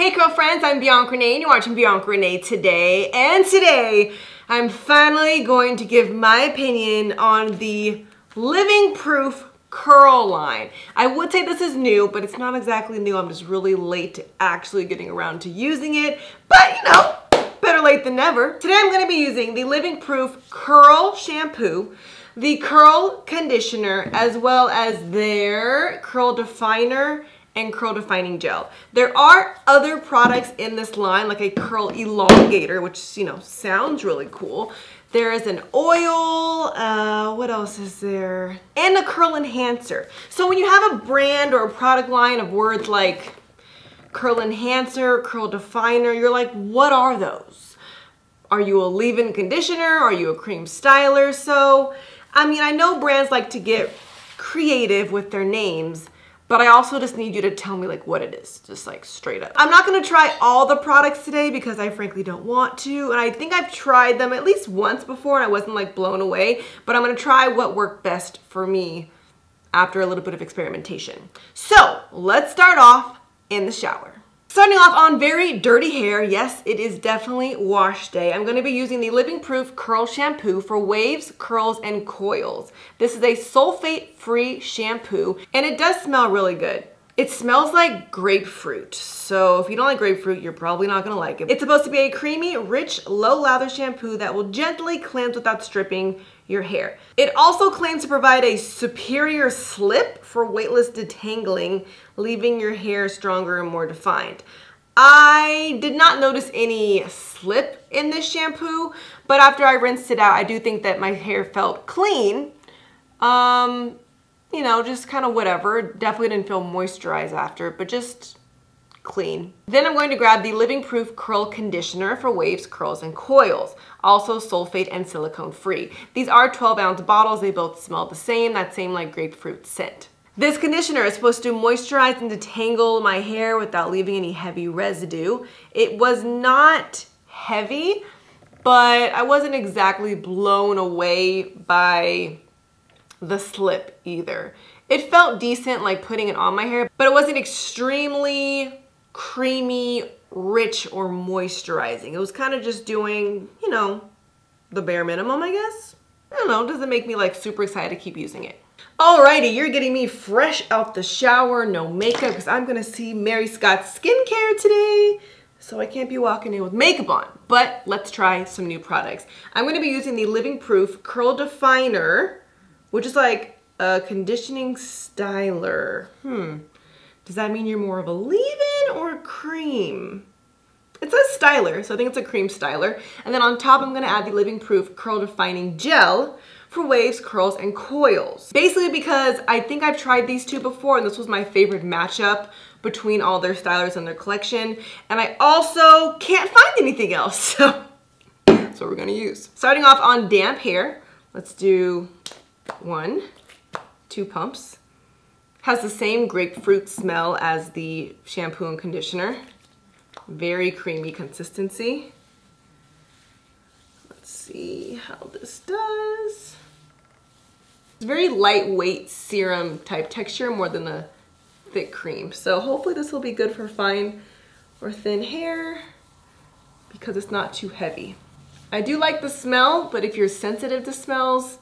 Hey curl friends, I'm Bianca Renee and you're watching Bianca Renee today. And today, I'm finally going to give my opinion on the Living Proof curl line. I would say this is new, but it's not exactly new. I'm just really late to actually getting around to using it. But you know, better late than never. Today I'm gonna be using the Living Proof Curl Shampoo, the Curl Conditioner, as well as their Curl Definer and curl defining gel. There are other products in this line like a curl elongator which you know sounds really cool. There is an oil, uh, what else is there? And a curl enhancer. So when you have a brand or a product line of words like curl enhancer, curl definer, you're like, what are those? Are you a leave-in conditioner? Are you a cream styler? So, I mean, I know brands like to get creative with their names, but I also just need you to tell me like what it is, just like straight up. I'm not gonna try all the products today because I frankly don't want to, and I think I've tried them at least once before and I wasn't like blown away, but I'm gonna try what worked best for me after a little bit of experimentation. So let's start off in the shower. Starting off on very dirty hair, yes, it is definitely wash day. I'm gonna be using the Living Proof Curl Shampoo for waves, curls, and coils. This is a sulfate-free shampoo, and it does smell really good. It smells like grapefruit, so if you don't like grapefruit, you're probably not gonna like it. It's supposed to be a creamy, rich, low lather shampoo that will gently cleanse without stripping your hair. It also claims to provide a superior slip for weightless detangling, leaving your hair stronger and more defined. I did not notice any slip in this shampoo, but after I rinsed it out, I do think that my hair felt clean. Um, you know, just kind of whatever. Definitely didn't feel moisturized after, but just clean. Then I'm going to grab the Living Proof Curl Conditioner for waves, curls, and coils. Also sulfate and silicone free. These are 12 ounce bottles. They both smell the same, that same like grapefruit scent. This conditioner is supposed to moisturize and detangle my hair without leaving any heavy residue. It was not heavy, but I wasn't exactly blown away by the slip either. It felt decent like putting it on my hair, but it wasn't extremely creamy, rich, or moisturizing. It was kind of just doing, you know, the bare minimum, I guess. I don't know, doesn't make me like super excited to keep using it. Alrighty, you're getting me fresh out the shower, no makeup, because I'm gonna see Mary Scott's skincare today. So I can't be walking in with makeup on, but let's try some new products. I'm gonna be using the Living Proof Curl Definer, which is like a conditioning styler. Hmm, does that mean you're more of a leave-in or a cream? It says styler, so I think it's a cream styler. And then on top, I'm gonna add the Living Proof Curl Defining Gel for waves, curls, and coils. Basically because I think I've tried these two before and this was my favorite matchup between all their stylers and their collection. And I also can't find anything else, so that's what we're gonna use. Starting off on damp hair, let's do one, two pumps. Has the same grapefruit smell as the shampoo and conditioner. Very creamy consistency. Let's see how this does. It's very lightweight serum type texture more than the thick cream. So hopefully this will be good for fine or thin hair because it's not too heavy. I do like the smell, but if you're sensitive to smells,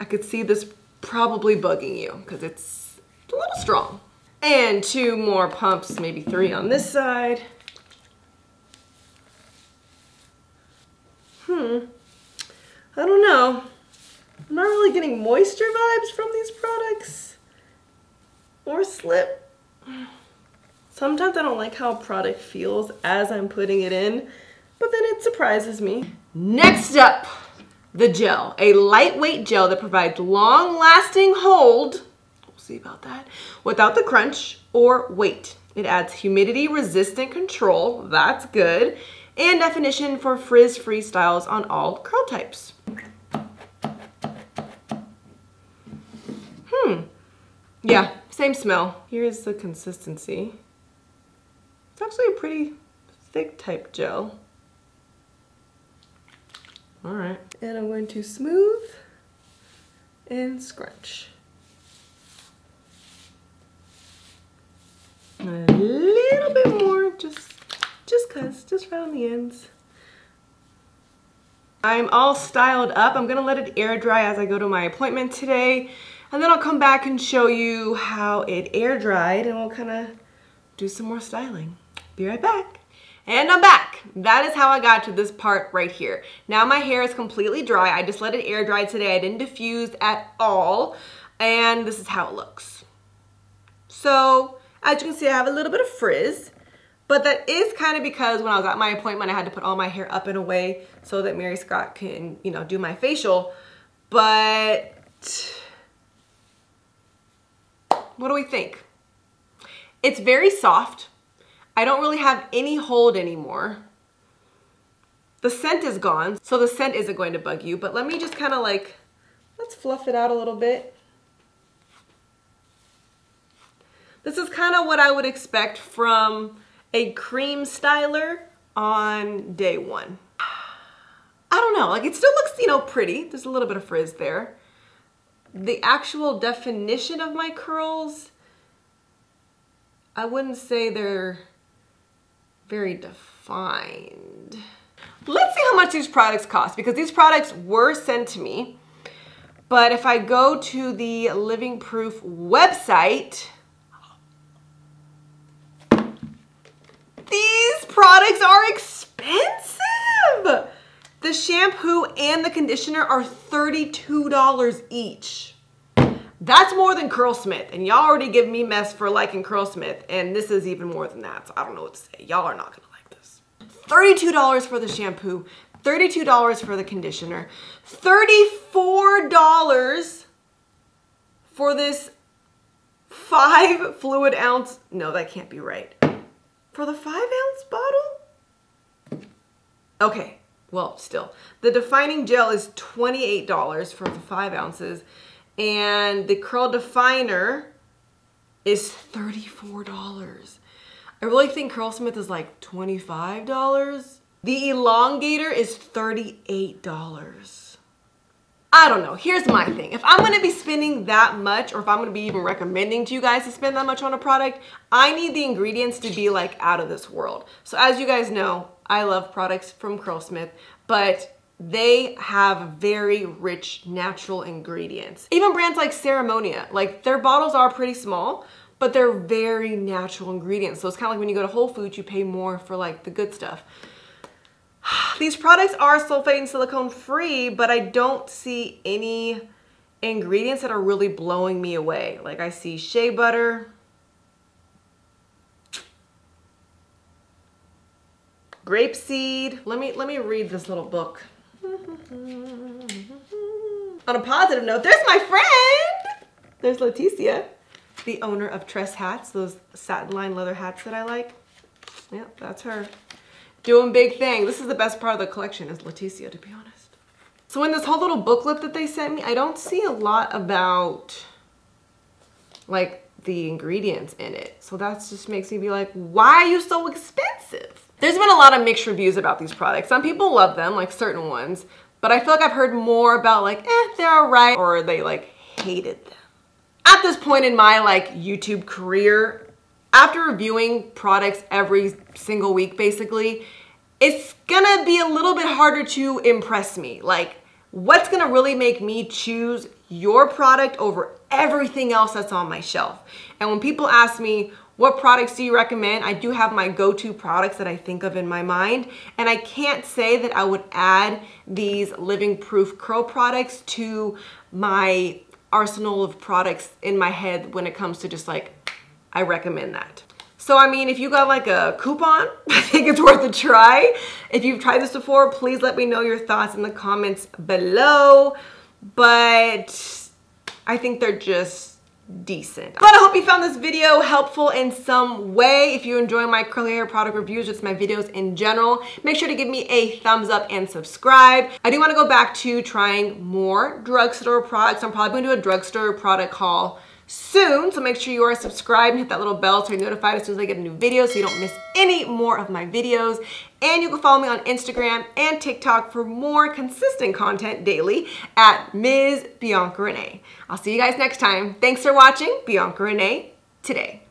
I could see this probably bugging you because it's a little strong. And two more pumps, maybe three on this side. Hmm, I don't know. I'm not really getting moisture vibes from these products or slip. Sometimes I don't like how a product feels as I'm putting it in, but then it surprises me. Next up, the gel. A lightweight gel that provides long-lasting hold we'll see about that, without the crunch or weight. It adds humidity resistant control, that's good, and definition for frizz-free styles on all curl types. Hmm, yeah, same smell. Here's the consistency. It's actually a pretty thick type gel. All right, and I'm going to smooth and scrunch. A little bit more, just hairstyle in the ends. I'm all styled up. I'm gonna let it air dry as I go to my appointment today. And then I'll come back and show you how it air dried and we'll kind of do some more styling. Be right back. And I'm back. That is how I got to this part right here. Now my hair is completely dry. I just let it air dry today. I didn't diffuse at all. And this is how it looks. So as you can see, I have a little bit of frizz. But that is kind of because when I was at my appointment, I had to put all my hair up and away so that Mary Scott can, you know, do my facial. But what do we think? It's very soft. I don't really have any hold anymore. The scent is gone, so the scent isn't going to bug you, but let me just kind of like, let's fluff it out a little bit. This is kind of what I would expect from a cream styler on day one. I don't know, like it still looks, you know, pretty. There's a little bit of frizz there. The actual definition of my curls, I wouldn't say they're very defined. Let's see how much these products cost because these products were sent to me. But if I go to the Living Proof website, these products are expensive. The shampoo and the conditioner are $32 each. That's more than Curlsmith, and y'all already give me mess for liking Curlsmith, and this is even more than that, so I don't know what to say. Y'all are not gonna like this. $32 for the shampoo, $32 for the conditioner, $34 for this five fluid ounce, no, that can't be right. For the five ounce bottle? Okay, well, still. The defining gel is $28 for the five ounces and the curl definer is $34. I really think Curlsmith is like $25. The elongator is $38. I don't know. Here's my thing. If I'm to be spending that much or if I'm to be even recommending to you guys to spend that much on a product, I need the ingredients to be like out of this world. So as you guys know, I love products from Curlsmith, but they have very rich natural ingredients. Even brands like Ceremonia, like their bottles are pretty small, but they're very natural ingredients. So it's kind of like when you go to Whole Foods, you pay more for like the good stuff. These products are sulfate and silicone free, but I don't see any ingredients that are really blowing me away. Like I see shea butter, grapeseed. Let me let me read this little book. On a positive note, there's my friend. There's Leticia, the owner of Tress Hats, those satin lined leather hats that I like. Yep, that's her. Doing big thing. This is the best part of the collection is Leticia, to be honest. So in this whole little booklet that they sent me, I don't see a lot about like the ingredients in it. So that just makes me be like, why are you so expensive? There's been a lot of mixed reviews about these products. Some people love them, like certain ones, but I feel like I've heard more about like, eh, they're alright, or they like hated them. At this point in my like YouTube career, after reviewing products every single week basically, it's gonna be a little bit harder to impress me. Like, what's gonna really make me choose your product over everything else that's on my shelf? And when people ask me, what products do you recommend? I do have my go-to products that I think of in my mind. And I can't say that I would add these Living Proof Curl products to my arsenal of products in my head when it comes to just like, I recommend that. So I mean, if you got like a coupon, I think it's worth a try. If you've tried this before, please let me know your thoughts in the comments below. But I think they're just decent. But I hope you found this video helpful in some way. If you enjoy my curly hair product reviews, just my videos in general, make sure to give me a thumbs up and subscribe. I do want to go back to trying more drugstore products. I'm probably going to do a drugstore product haul soon. So make sure you are subscribed and hit that little bell so you're notified as soon as I get a new video so you don't miss any more of my videos. And you can follow me on Instagram and TikTok for more consistent content daily at Ms. Bianca Renee. I'll see you guys next time. Thanks for watching Bianca Renee today.